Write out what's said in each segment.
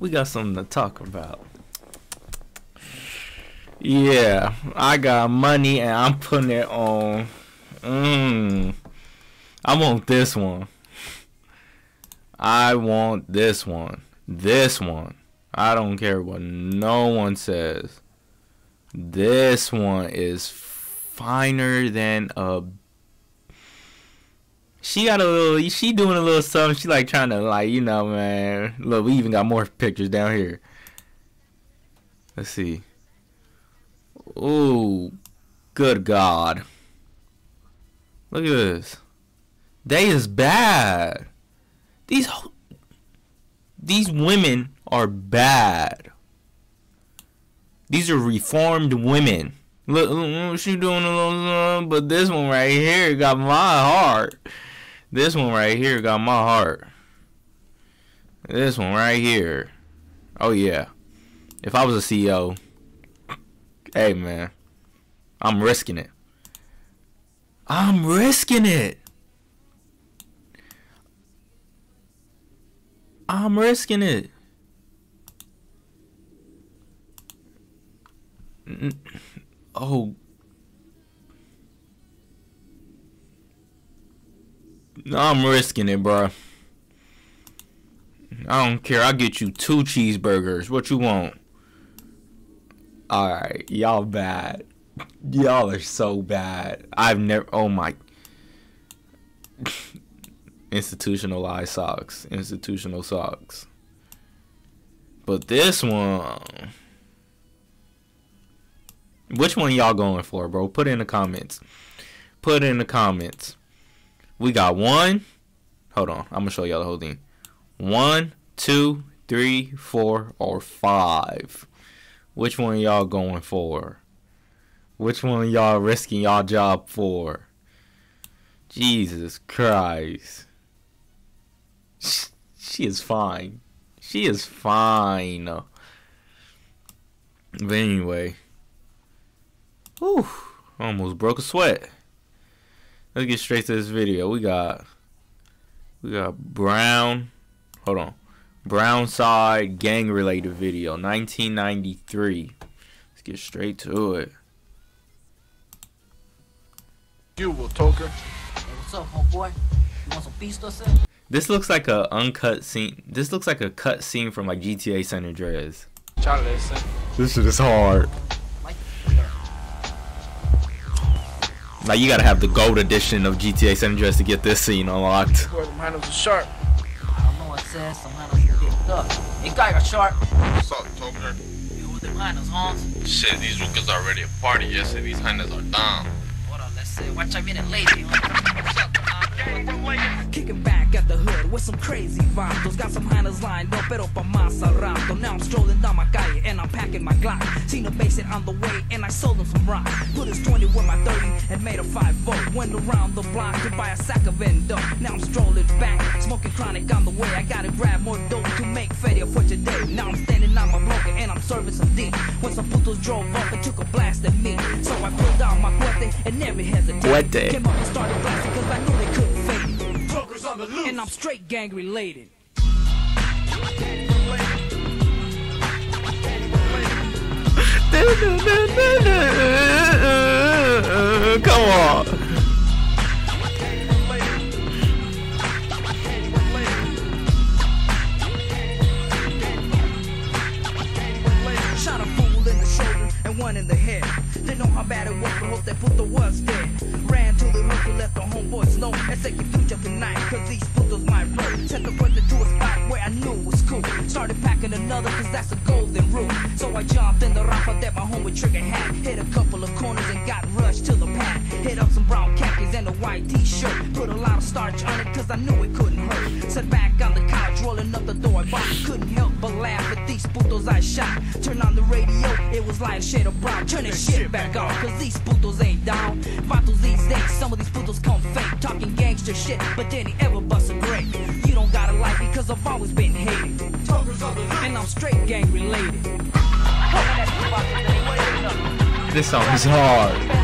we got something to talk about. Yeah, I got money and I'm putting it on. Mmm. I want this one. I want this one. This one. I don't care what no one says. This one is finer than a. She got a little. She doing a little something. She like trying to like you know man. Look, we even got more pictures down here. Let's see. oh good God. Look at this. They is bad. These these women are bad. These are reformed women. Look, look she doing a little, but this one right here got my heart. This one right here got my heart. This one right here. Oh yeah. If I was a CEO, hey man, I'm risking it. I'm risking it. I'm risking it. Oh. I'm risking it, bro. I don't care. I'll get you two cheeseburgers. What you want? Alright, y'all bad. Y'all are so bad. I've never. Oh my. Institutionalized socks. Institutional socks. But this one. Which one y'all going for, bro? Put in the comments. Put in the comments. We got one. Hold on. I'm to show y'all the whole thing. One, two, three, four, or five. Which one y'all going for? Which one y'all risking y'all job for? Jesus Christ. She is fine. She is fine. But anyway. Whew. Almost broke a sweat. Let's get straight to this video. We got we got Brown. Hold on. Brownside gang related video 1993. Let's get straight to it. You will Toker. Hey, what's up, homeboy? You want some beast or something? This looks like a uncut scene. This looks like a cut scene from like GTA San Andreas. Charlie, listen. Eh? This shit is hard. Like you gotta have the gold edition of GTA San Andreas to get this scene unlocked. Boy, them handles are sharp. I don't know what it says. Some handles are picked up. Hey, guy got sharp. What's up, Toker? You with them handles, Hans? Shit, these Rukas already a party yesterday. These handles are down. Hold on, let's see. Watch I'm in it lazy, What's up, Kicking back at the hood with some crazy vatos. Got some hunters lined up, pero pa más rato. Now I'm strolling down my calle and I'm packing my Glock. Seen a basic on the way and I sold him some rock. Put his 20 with my 30 and made a 5 vote. Went around the block to buy a sack of endo. Now I'm strolling back, smoking chronic on the way. I gotta grab more dope to make feria for today. Now I'm standing on my block and I'm serving some D. When some putos drove up and took a blast at me. So I pulled out my cuete and never hesitated. Came up and started blasting cause I knew they it. And I'm straight gang related. Come on. One in the head. Didn't know how bad it was, but hope that puto was dead. Ran to the hood to let the homeboys know and say you future tonight, cause these putos might roll. Sent the brother to a spot where I knew was cool. Started packing another, cause that's a golden rule. So I jumped in the rafa that my homie trigger had. Hit a couple of corners and got rushed to the pad. Hit up some brown khakis and a white t-shirt. Put a lot of starch on it, cause I knew it couldn't hurt. Sat back on the couch, rolling up the door. But couldn't help shot. Turn on the radio, it was like shade of brown. Turn this shit back on, cause these putos ain't down. Vatos these days, some of these putos come fake. Talking gangster shit, but then he ever bust a grape. You don't gotta like me, cause I've always been hated. And I'm straight gang related. This song is hard.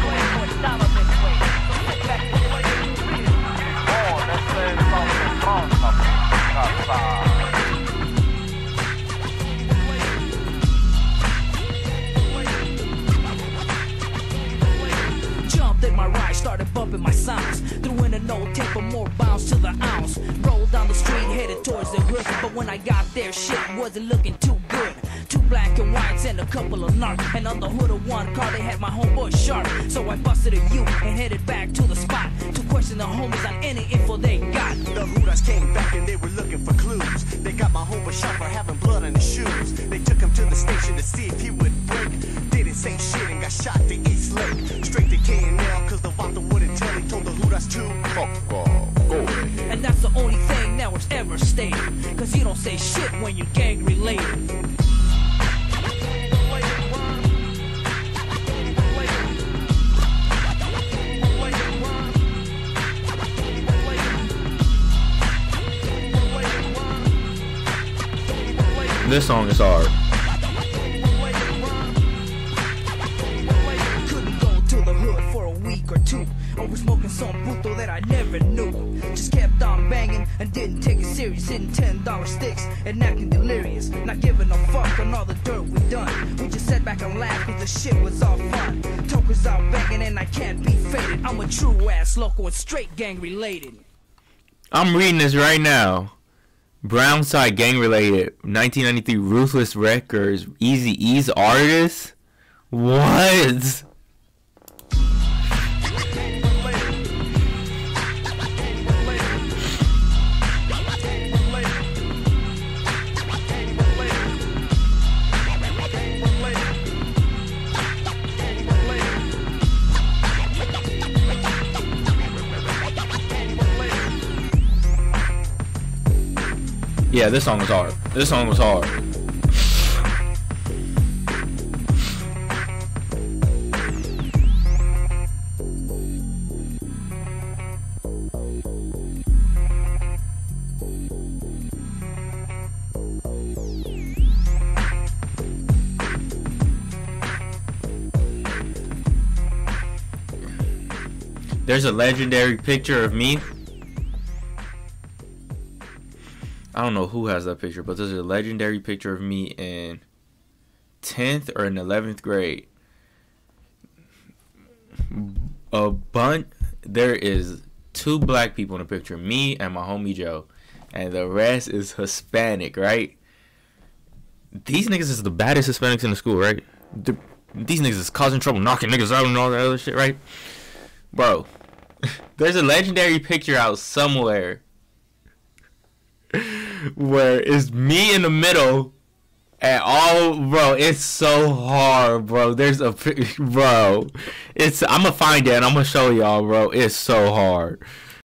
my sounds. Threw in old no temper, more bounce to the ounce. Rolled down the street, headed towards the hood. But when I got there, shit wasn't looking too good. Two black and whites and a couple of narcs. And on the hood of one car, they had my homeboy sharp. So I busted a U and headed back to the spot to question the homies on any info they got. The Hooters came back and they were looking for clues. They got my homeboy sharp for having blood on his shoes. They took him to the station to see if he would break. Didn't say shit and got shot to East Lake. He told the to Fuck off. Go ahead. And that's the only thing that was ever stated. Cause you don't say shit when you're gang related. This song is hard. Couldn't go to the hood for a week or two. Always smoking some puto that I never knew. Just kept on banging and didn't take it serious. Hitting ten dollar sticks and acting delirious. Not giving a fuck on all the dirt we done. We just sat back and laughed cause the shit was all fun. Tokers out banging and I can't be faded. I'm a true ass local and straight gang related. I'm reading this right now. Brownside gang related 1993 Ruthless Records Easy Ease artist. What? Yeah, this song was hard. This song was hard. There's a legendary picture of me I don't know who has that picture, but there's a legendary picture of me in 10th or in 11th grade. A bunch, there is two black people in the picture, me and my homie Joe, and the rest is Hispanic, right? These niggas is the baddest Hispanics in the school, right? The- these niggas is causing trouble, knocking niggas out and all that other shit, right? Bro, there's a legendary picture out somewhere where it's me in the middle and all bro it's so hard bro. There's a bro it's i'm gonna find it and i'm gonna show y'all bro. It's so hard